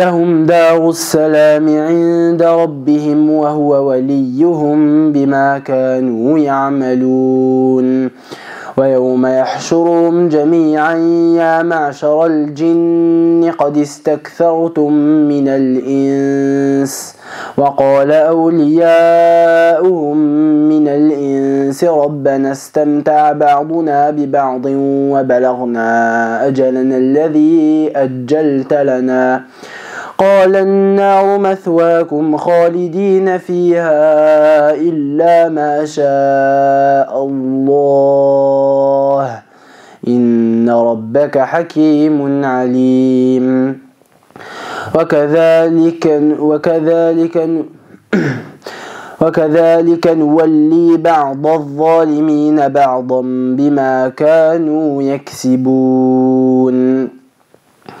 لهم دار السلام عند ربهم وهو وليهم بما كانوا يعملون. ويوم يحشرهم جميعا يا معشر الجن قد استكثرتم من الإنس. وقال أولياؤهم من الإنس ربنا استمتع بعضنا ببعض وبلغنا أجلنا الذي أجلت لنا. قال النار مثواكم خالدين فيها إلا ما شاء الله. إن ربك حكيم عليم. وكذلك وكذلك وكذلك نولي بعض الظالمين بعضا بما كانوا يكسبون.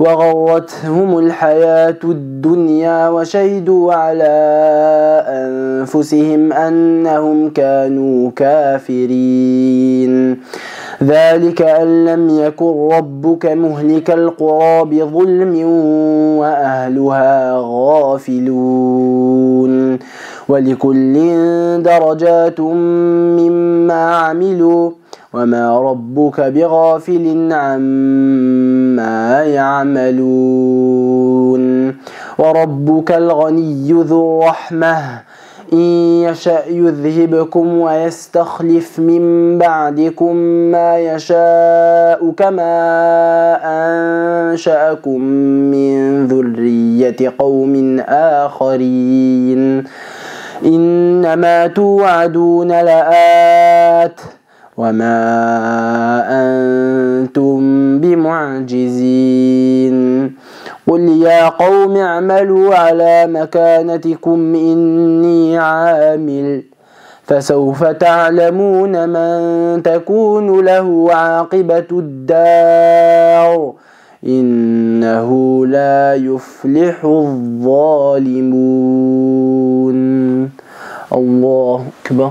وغرتهم الحياة الدنيا وشهدوا على أنفسهم أنهم كانوا كافرين. ذلك أن لم يكن ربك مهلك القرى بظلم وأهلها غافلون. ولكل درجات مما عملوا وما ربك بغافل عما يعملون وربك الغني ذو الرحمة إن يشأ يذهبكم ويستخلف من بعدكم ما يشاء كما أنشأكم من ذرية قوم آخرين إنما توعدون لآت وما أنتم بمعجزين قل يا قوم اعملوا على مكانتكم إني عامل فسوف تعلمون من تكون له عاقبة الدار إنه لا يفلح الظالمون. الله أكبر.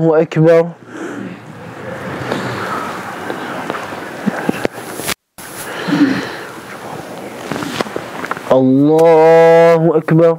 أكبر. الله أكبر.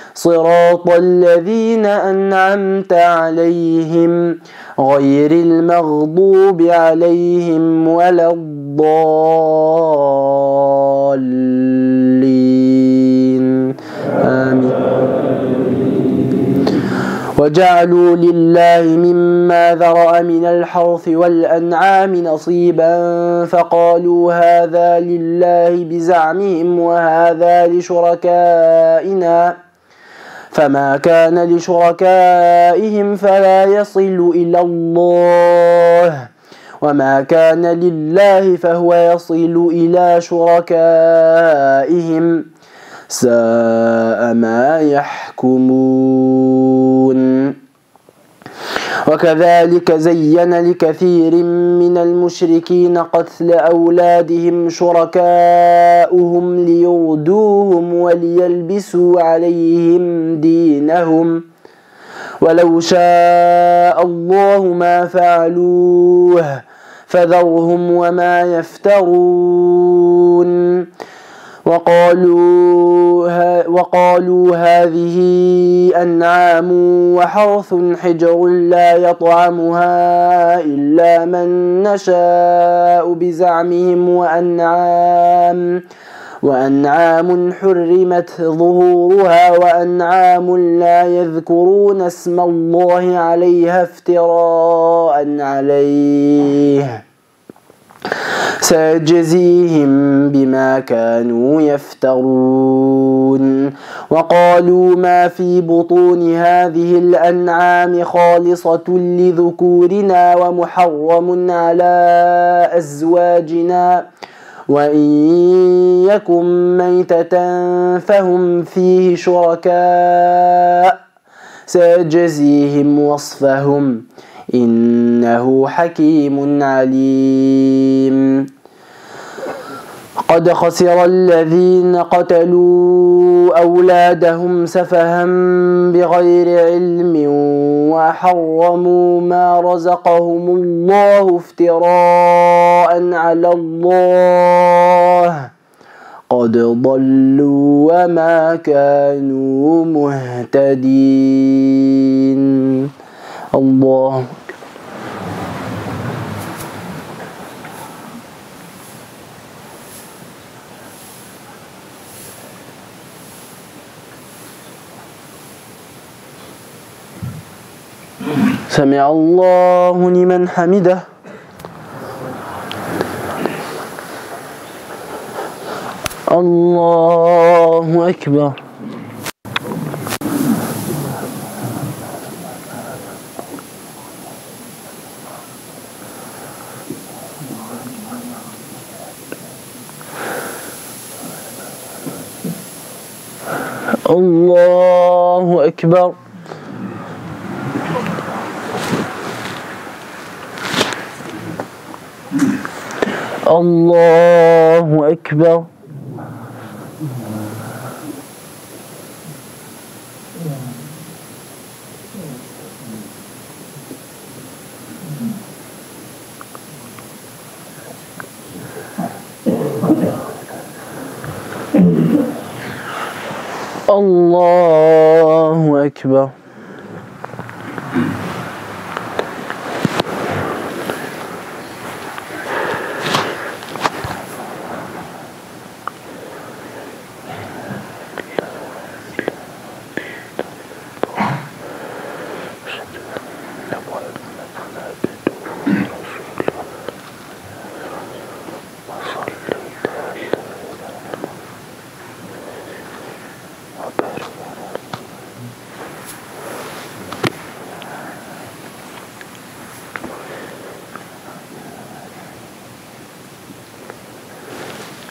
صراط الذين أنعمت عليهم غير المغضوب عليهم ولا الضالين. آمين. وجعلوا لله مما ذرأ من الحرث والأنعام نصيبا فقالوا هذا لله بزعمهم وهذا لشركائنا. فما كان لشركائهم فلا يصل إلى الله. وما كان لله فهو يصل إلى شركائهم. ساء ما يحكمون. وكذلك زين لكثير من المشركين قتل أولادهم شركاؤهم ليردوهم وليلبسوا عليهم دينهم. ولو شاء الله ما فعلوه فذرهم وما يفترون. وقالوا, وقالوا هذه أنعام وحرث حجر لا يطعمها إلا من نشاء بزعمهم وأنعام وأنعام حرمت ظهورها وأنعام لا يذكرون اسم الله عليها افتراء عليه. سيجزيهم بما كانوا يفترون. وقالوا ما في بطون هذه الأنعام خالصة لذكورنا ومحرم على أزواجنا. وإن يكن ميتة فهم فيه شركاء. سيجزيهم وصفهم. إنه حكيم عليم. قد خسر الذين قتلوا أولادهم سفها بغير علم وحرموا ما رزقهم الله افتراء على الله. قد ضلوا وما كانوا مهتدين. الله. سمع الله لمن حمده. الله أكبر. الله أكبر. الله أكبر. الله أكبر.